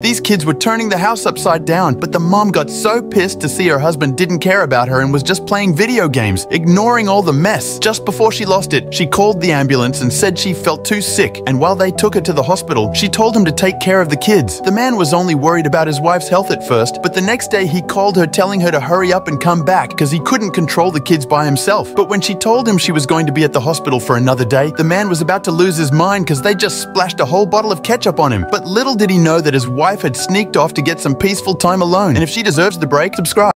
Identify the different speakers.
Speaker 1: These kids were turning the house upside down, but the mom got so pissed to see her husband didn't care about her and was just playing video games, ignoring all the mess. Just before she lost it, she called the ambulance and said she felt too sick, and while they took her to the hospital, she told him to take care of the kids. The man was only worried about his wife's health at first, but the next day he called her telling her to hurry up and come back because he couldn't control the kids by himself. But when she told him she was going to be at the hospital for another day, the man was about to lose his mind because they just splashed a whole bottle of ketchup on him. But little did he know that his wife had sneaked off to get some peaceful time alone. And if she deserves the break, subscribe.